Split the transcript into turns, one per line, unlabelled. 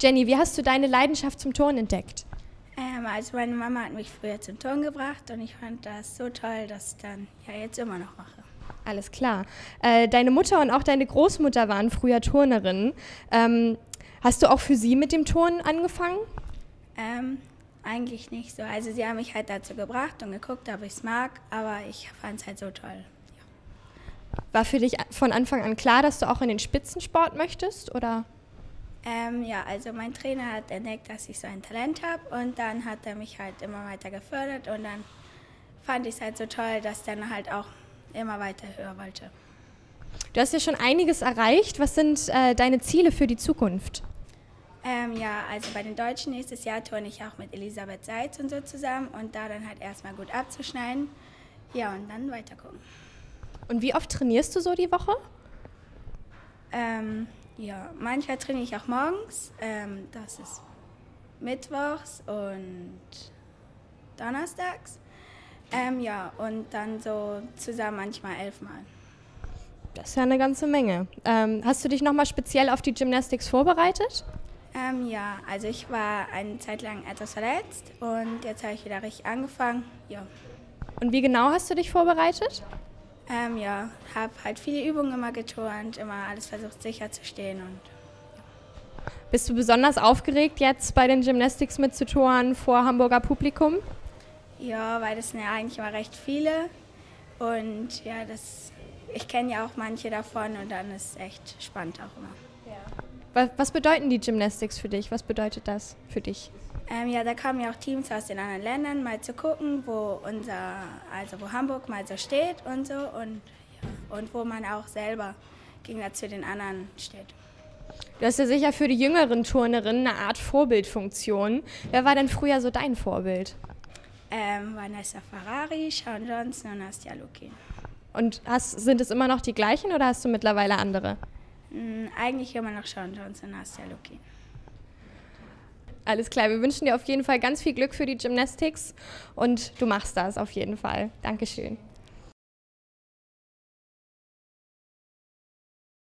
Jenny, wie hast du deine Leidenschaft zum Turnen entdeckt?
Ähm, also meine Mama hat mich früher zum Turnen gebracht und ich fand das so toll, dass ich dann ja jetzt immer noch mache.
Alles klar. Äh, deine Mutter und auch deine Großmutter waren früher Turnerinnen. Ähm, hast du auch für sie mit dem Turnen angefangen?
Ähm, eigentlich nicht so. Also sie haben mich halt dazu gebracht und geguckt, ob ich es mag, aber ich fand es halt so toll.
War für dich von Anfang an klar, dass du auch in den Spitzensport möchtest, oder?
Ähm, ja, also mein Trainer hat entdeckt, dass ich so ein Talent habe und dann hat er mich halt immer weiter gefördert und dann fand ich es halt so toll, dass ich dann halt auch immer weiter höher wollte.
Du hast ja schon einiges erreicht. Was sind äh, deine Ziele für die Zukunft?
Ähm, ja, also bei den Deutschen nächstes Jahr turne ich auch mit Elisabeth Seitz und so zusammen und da dann halt erstmal gut abzuschneiden. Ja, und dann weiter gucken.
Und wie oft trainierst du so die Woche?
Ähm, ja, manchmal trainiere ich auch morgens. Ähm, das ist mittwochs und donnerstags. Ähm, ja, und dann so zusammen manchmal elfmal.
Das ist ja eine ganze Menge. Ähm, hast du dich nochmal speziell auf die Gymnastics vorbereitet?
Ähm, ja, also ich war eine Zeit lang etwas verletzt und jetzt habe ich wieder richtig angefangen. Ja.
Und wie genau hast du dich vorbereitet?
Ähm, ja, habe halt viele Übungen immer geturnt, immer alles versucht sicher zu stehen und
bist du besonders aufgeregt, jetzt bei den Gymnastics mitzuturnen vor Hamburger Publikum?
Ja, weil das sind ja eigentlich immer recht viele. Und ja, das, ich kenne ja auch manche davon und dann ist es echt spannend auch immer.
Was, was, bedeuten die Gymnastics für dich? Was bedeutet das für dich?
Ähm, ja, da kamen ja auch Teams aus den anderen Ländern mal zu gucken, wo unser, also wo Hamburg mal so steht und so und, ja, und wo man auch selber gegen zu den anderen steht.
Du hast ja sicher für die jüngeren Turnerinnen eine Art Vorbildfunktion. Wer war denn früher so dein Vorbild?
Ähm, Vanessa Ferrari, Sean Johnson und Nastja Lukin.
Und hast, sind es immer noch die gleichen oder hast du mittlerweile andere?
Mhm, eigentlich immer noch Sean Johnson und Nastja Lukin.
Alles klar, wir wünschen dir auf jeden Fall ganz viel Glück für die Gymnastics und du machst das auf jeden Fall. Dankeschön.